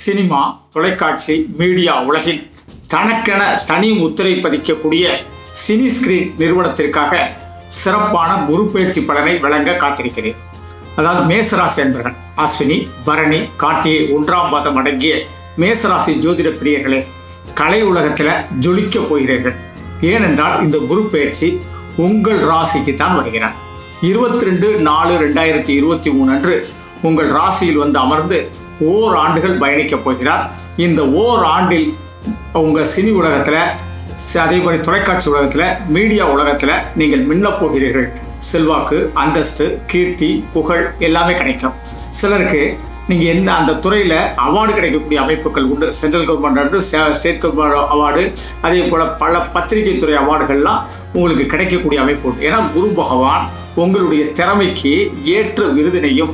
Cinema தொலைக்காட்சி media உலகில் தனக்கென தனி முத்திரை பதிக்கக்கூடிய சினி ஸ்கிரீன் நிறுவனத்திற்காக சிறப்பான குரு பயிற்சி பலனை வழங்க காத்திருக்கிறேன். அதாவது மேசராசி என்பர்கள் அஸ்வினி பரணி கார்த்திகை ஒன்றாம் பாதம் அடங்கிய மேசராசி ஜோதிட பிரியர்களே கலை உலகத்தில் ஜொலிக்க போகிறீர்கள். ஏனென்றால் இந்த குரு பயிற்சி உங்கள் ராசிக்கு தான் வருகிறார். இருபத்தி ரெண்டு நாலு ரெண்டாயிரத்தி இருபத்தி மூணு அன்று உங்கள் ராசியில் வந்து அமர்ந்து ஓர் ஆண்டுகள் பயணிக்கப் போகிறார். இந்த ஓர் ஆண்டில் உங்கள் சினி உலகத்தில் அதே மாதிரி தொலைக்காட்சி உலகத்தில் மீடியா உலகத்தில் நீங்கள் மின்னப் போகிறீர்கள். செல்வாக்கு அந்தஸ்து கீர்த்தி புகழ் எல்லாமே கிடைக்கும். சிலருக்கு நீங்கள் என்ன அந்த துறையில் அவார்டு கிடைக்கக்கூடிய அமைப்புகள் உண்டு. Central government state government award அதே போல் பல பத்திரிகை துறை அவார்டுகள்லாம் உங்களுக்கு கிடைக்கக்கூடிய அமைப்பு உண்டு. ஏன்னா குரு பகவான் உங்களுடைய திறமைக்கு ஏற்ற விருதினையும்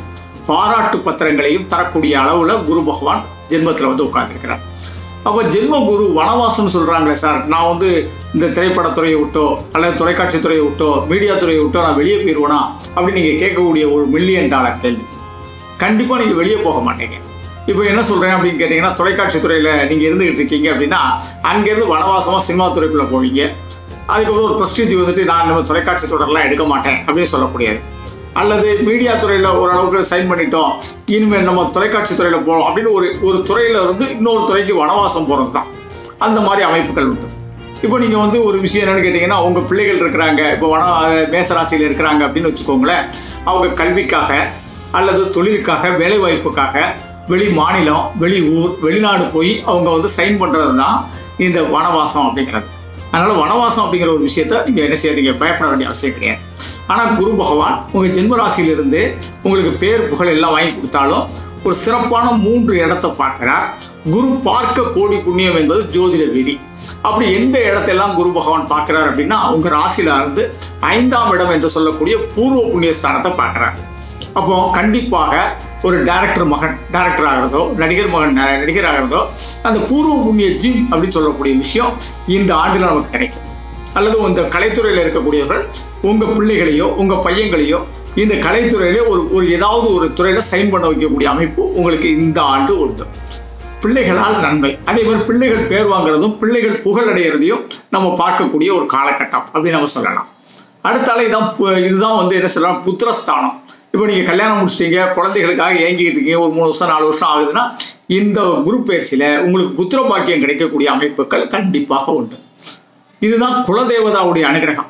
பாராட்டு பத்திரங்களையும் தரக்கூடிய அளவில் குரு பகவான் ஜென்மத்தில் வந்து உட்கார்ந்துருக்கிறார். அப்போ ஜென்ம குரு வனவாசம்னு சொல்கிறாங்களே சார் நான் வந்து இந்த திரைப்படத்துறையை விட்டோ அல்லது தொலைக்காட்சி துறையை விட்டோ மீடியா துறையை விட்டோ நான் வெளியே போயிடுவேனா அப்படின்னு நீங்கள் கேட்கக்கூடிய ஒரு மில்லியன் டாலர் கேள்வி. கண்டிப்பாக நீங்கள் வெளியே போக மாட்டீங்க. இப்போ என்ன சொல்கிறேன் அப்படின்னு கேட்டிங்கன்னா தொலைக்காட்சி துறையில் நீங்கள் இருந்துகிட்டு இருக்கீங்க அப்படின்னா அங்கேருந்து வனவாசமாக சினிமா துறைக்குள்ளே போவீங்க. அதுக்கப்புறம் ஒரு ப்ரெஸ்டீஜ் வந்துட்டு நான் நம்ம தொலைக்காட்சி தொடர்லாம் எடுக்க மாட்டேன் அப்படின்னு சொல்லக்கூடியது. அல்லது மீடியா துறையில் ஓரளவுக்கு சைன் பண்ணிட்டோம். இனிமேல் நம்ம தொலைக்காட்சி துறையில் போகிறோம் அப்படின்னு ஒரு ஒரு துறையில் இருந்து இன்னொரு துறைக்கு வனவாசம் போகிறது தான் அந்த மாதிரி அமைப்புகள் வந்து இப்போ நீங்கள் வந்து ஒரு விஷயம் என்னென்னு கேட்டிங்கன்னா உங்கள் பிள்ளைகள் இருக்கிறாங்க. இப்போ வன மேசராசியில் இருக்கிறாங்க அப்படின்னு வச்சுக்கோங்களேன். அவங்க கல்விக்காக அல்லது தொழிலுக்காக வேலைவாய்ப்புக்காக வெளி மாநிலம் வெளி ஊர் வெளிநாடு போய் அவங்க வந்து சைன் பண்ணுறது தான் இந்த வனவாசம் அப்படிங்கிறது. அதனால் வனவாசம் அப்படிங்கிற ஒரு விஷயத்த நீங்கள் என்ன செய்யறீங்க பயப்பட வேண்டிய அவசியம் கிடையாது. ஆனால் குரு பகவான் உங்கள் ஜென்மராசியிலிருந்து உங்களுக்கு பேர் புகழ் எல்லாம் வாங்கி கொடுத்தாலும் ஒரு சிறப்பான மூன்று இடத்த பார்க்கிறார். குரு பார்க்க கோடி புண்ணியம் என்பது ஜோதிட விதி. அப்படி எந்த இடத்தெல்லாம் குரு பகவான் பார்க்கிறார் அப்படின்னா உங்கள் ராசியில இருந்து ஐந்தாம் இடம் என்று சொல்லக்கூடிய பூர்வ புண்ணிய ஸ்தானத்தை பார்க்கிறார். அப்போ கண்டிப்பாக ஒரு டைரக்டர் மகன் டைரக்டர் ஆகிறதோ நடிகர் மகன் நடிகர் ஆகிறதோ அந்த பூர்வ புண்ணிய ஜிம் அப்படின்னு சொல்லக்கூடிய விஷயம் இந்த ஆண்டில் நமக்கு கிடைக்கும். அல்லது இந்த கலைத்துறையில் இருக்கக்கூடியவர்கள் உங்கள் பிள்ளைகளையோ உங்கள் பையங்களையோ இந்த கலைத்துறையிலே ஒரு ஒரு ஏதாவது ஒரு துறையில் சைன் பண்ண வைக்கக்கூடிய அமைப்பு உங்களுக்கு இந்த ஆண்டு உண்டு. பிள்ளைகளால் நன்மை. அதே மாதிரி பிள்ளைகள் பேர் வாங்குறதும் பிள்ளைகள் புகழ் அடைகிறதையும் நம்ம பார்க்கக்கூடிய ஒரு காலகட்டம் அப்படின்னு நம்ம சொல்லலாம். அடுத்தால இதான் இதுதான் வந்து என்ன சொல்லலாம் புத்திரஸ்தானம். இப்போ நீங்கள் கல்யாணம் முடிச்சிட்டீங்க குழந்தைகளுக்காக ஏங்கிக்கிட்டு இருக்கீங்க ஒரு மூணு வருஷம் நாலு வருஷம் ஆகுதுன்னா இந்த குரு பயிற்சியில் உங்களுக்கு புத்திர பாக்கியம் கிடைக்கக்கூடிய அமைப்புகள் கண்டிப்பாக உண்டு. இதுதான் குலதேவதாவுடைய அனுகிரகம்.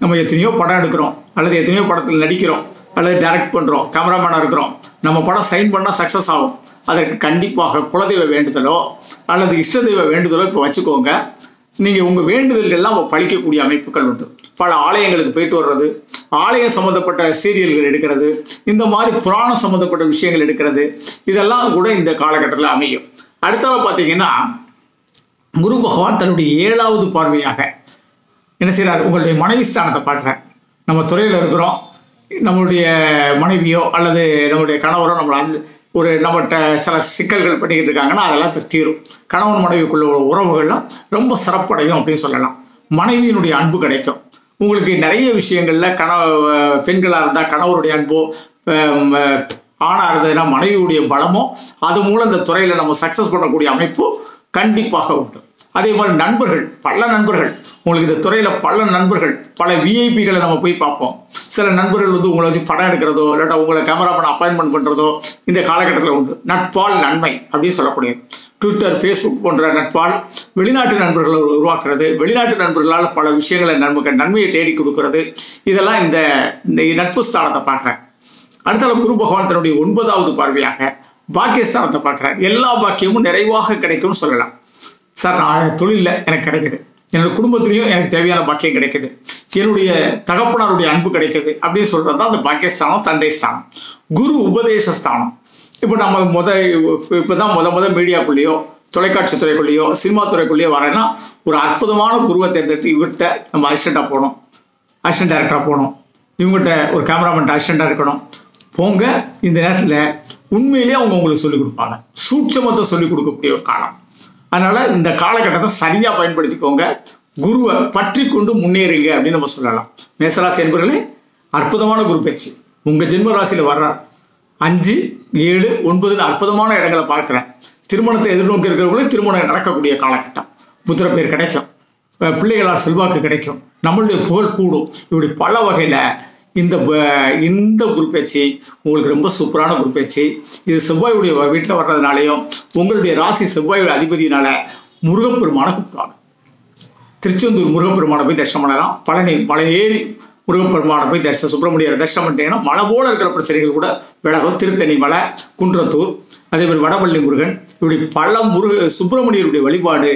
நம்ம எத்தனையோ படம் எடுக்கிறோம் அல்லது எத்தனையோ படத்தில் நடிக்கிறோம் அல்லது டைரக்ட் பண்ணுறோம் கேமராமேனாக இருக்கிறோம். நம்ம படம் சைன் பண்ணால் சக்ஸஸ் ஆகும். அதற்கு கண்டிப்பாக குலதெய்வ வேண்டுதலோ அல்லது இஷ்ட தெய்வ வேண்டுதலோ இப்போ வச்சுக்கோங்க. நீங்கள் உங்கள் வேண்டுதல்கள்லாம் அவங்க பழிக்கக்கூடிய அமைப்புகள் உண்டு. பல ஆலயங்களுக்கு போயிட்டு வர்றது ஆலயம் சம்மந்தப்பட்ட சீரியல்கள் எடுக்கிறது இந்த மாதிரி புராணம் சம்மந்தப்பட்ட விஷயங்கள் எடுக்கிறது இதெல்லாம் கூட இந்த காலகட்டத்தில் அமையும். அடுத்தது பார்த்தீங்கன்னா குரு பகவான் தன்னுடைய ஏழாவது பார்வையாக என்ன செய்கிறார் உங்களுடைய மனைவி ஸ்தானத்தை பார்க்குறார். நம்ம துறையில் இருக்கிறோம். நம்மளுடைய மனைவியோ அல்லது நம்மளுடைய கணவரோ நம்மளை அந்த ஒரு நம்மகிட்ட சில சிக்கல்கள் பண்ணிக்கிட்டு இருக்காங்கன்னா அதெல்லாம் இப்போ தீரும். கணவன் மனைவிக்குள்ள உறவுகள்லாம் ரொம்ப சிறப்படையும் அப்படின்னு சொல்லலாம். மனைவியினுடைய அன்பு கிடைக்கும். உங்களுக்கு நிறைய விஷயங்களில் கண பெண்களாக இருந்தால் கணவருடைய அன்போ ஆணாக இருந்ததுன்னா மனைவியுடைய பலமோ அது மூலம் இந்த துறையில் நம்ம சக்ஸஸ் பண்ணக்கூடிய அமைப்பு கண்டிப்பாக உண்டு. அதே மாதிரி நண்பர்கள் பல நண்பர்கள். உங்களுக்கு இந்த துறையில் பல நண்பர்கள் பல விஐபிகளை நம்ம போய் பார்ப்போம். சில நண்பர்கள் வந்து உங்களை வச்சு படம் எடுக்கிறதோ இல்லாட்டா உங்களை கேமராமேன் அப்பாயின்மெண்ட் பண்ணுறதோ இந்த காலகட்டத்தில் உண்டு. நட்பால் நன்மை அப்படின்னு சொல்லக்கூடியது. ட்விட்டர் ஃபேஸ்புக் போன்ற நட்பால் வெளிநாட்டு நண்பர்களை உருவாக்குறது வெளிநாட்டு நண்பர்களால் பல விஷயங்களை நமக்கு நன்மையை தேடி கொடுக்கறது. இதெல்லாம் இந்த நட்பு ஸ்தானத்தை பார்க்குறேன் அடுத்தால குரு பகவான் தன்னுடைய ஒன்பதாவது பார்வையாக பாக்கியஸ்தானத்தை பார்க்குறார். எல்லா பாக்கியமும் நிறைவாக கிடைக்கும்னு சொல்லலாம். சார் நான் தொழிலில் எனக்கு கிடைக்குது. என்னோட குடும்பத்துலேயும் எனக்கு தேவையான பாக்கியம் கிடைக்குது. என்னுடைய தகப்பனாருடைய அன்பு கிடைக்குது அப்படின்னு சொல்கிறது தான் அந்த பாக்கியஸ்தானம் தந்தை ஸ்தானம் குரு உபதேச ஸ்தானம் இப்போ நம்ம முத இப்போ தான் முத முத மீடியாக்குள்ளேயோ தொலைக்காட்சி துறைக்குள்ளேயோ சினிமா துறைக்குள்ளேயோ வரேன்னா ஒரு அற்புதமான குருவை தேர்ந்தெடுத்து இவர்கிட்ட நம்ம அசிஸ்டண்ட்டாக போகணும். அசிஸ்டன்ட் டேரக்டராக போகணும். இவங்ககிட்ட ஒரு கேமராமேன் அசிஸ்டண்ட்டாக இருக்கணும். போங்க இந்த நேரத்தில் உண்மையிலேயே அவங்க உங்களுக்கு சொல்லிக் கொடுப்பாங்க. சூட்சமத்தை சொல்லிக் கொடுக்கக்கூடிய ஒரு காலம். அதனால் இந்த காலகட்டத்தை சரியாக பயன்படுத்திக்கோங்க. குருவை பற்றி கொண்டு முன்னேறுங்க அப்படின்னு நம்ம சொல்லலாம். மேசராசி என்பர்களே அற்புதமான குரு பயிற்சி. உங்கள் ஜென்ம ராசியில் வர்றார். அஞ்சு ஏழு ஒன்பதுன்னு அற்புதமான இடங்களை பார்க்குறேன் திருமணத்தை எதிர்நோக்கி இருக்கிறவங்களே திருமணம் நடக்கக்கூடிய காலகட்டம். புத்திர பேர் கிடைக்கும். பிள்ளைகளால் செல்வாக்கு கிடைக்கும். நம்மளுடைய புகழ் கூடும். இப்படி பல வகையில் இந்த இந்த குருப்பேச்சு உங்களுக்கு ரொம்ப சூப்பரான குருப்பேச்சு இது செவ்வாயுடைய வீட்டில் வர்றதுனாலையும் உங்களுடைய ராசி செவ்வாயுடைய அதிபதியினால முருகப்பெருமான கூப்பிடுவாங்க. திருச்செந்தூர் முருகப்பெருமானை போய் தரிசனம் பண்ணலாம். பழனி மலை ஏறி முருகப்பெருமானை போய் தரிசனம் சுப்பிரமணியரை தரிசனம் பண்ணிட்டீங்கன்னா மலை போல இருக்கிற பிரச்சனைகள் கூட விலகும். திருத்தணி மலை குன்றத்தூர் அதே மாதிரி வடபள்ளி முருகன். இப்படி பல முருக சுப்பிரமணியருடைய வழிபாடு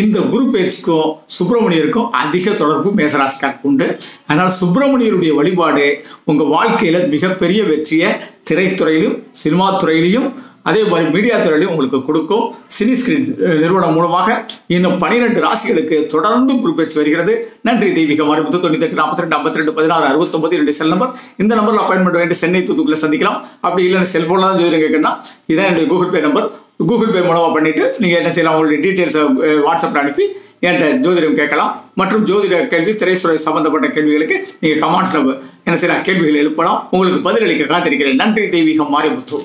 இந்த குரு பேச்சுக்கும் சுப்பிரமணியருக்கும் அதிக தொடர்பு மேசராசிக்காருக்கு உண்டு. அதனால் சுப்பிரமணியருடைய வழிபாடு உங்கள் வாழ்க்கையில் மிகப்பெரிய வெற்றியை திரைத்துறையிலும் சினிமா துறையிலையும் அதே மாதிரி மீடியா துறையிலையும் உங்களுக்கு கொடுக்கும். சினி ஸ்கிரீன் நிறுவனம் மூலமாக இன்னும் பனிரெண்டு ராசிகளுக்கு தொடர்ந்து குறிப்பேச்சு வருகிறது. நன்றி தெய்வீக மறுபத்து தொண்ணூத்தி எட்டு நாற்பத்தி ரெண்டு ஐம்பத்தி ரெண்டு பதினாறு அறுபத்தொன்பது என்னுடைய செல் நம்பர் இந்த நம்பரில் அப்பாயின்மெண்ட் வேண்டி சென்னை தூத்துக்குள்ள சந்திக்கலாம். அப்படி இல்லைன்னா செல்ஃபோனில் தான் ஜோதிடம் கேட்கணும்னா இதான் என்னுடைய Google Pay number Google Pay மூலமாக பண்ணிட்டு நீங்கள் என்ன செய்யலாம் உங்களுடைய டீட்டெயில்ஸை வாட்ஸ்அப்பில் அனுப்பி என்கிட்ட ஜோதிடம் கேட்கலாம். மற்றும் ஜோதிட கேள்வி திரைத்துறை சம்பந்தப்பட்ட கேள்விகளுக்கு நீங்கள் கமெண்ட்ஸில் என்ன செய்யலாம் கேள்விகள் எழுப்பலாம். உங்களுக்கு பதிலளிக்க காத்திருக்கிறேன். நன்றி தெய்வீகம் மாரிமுத்து